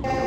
Bye.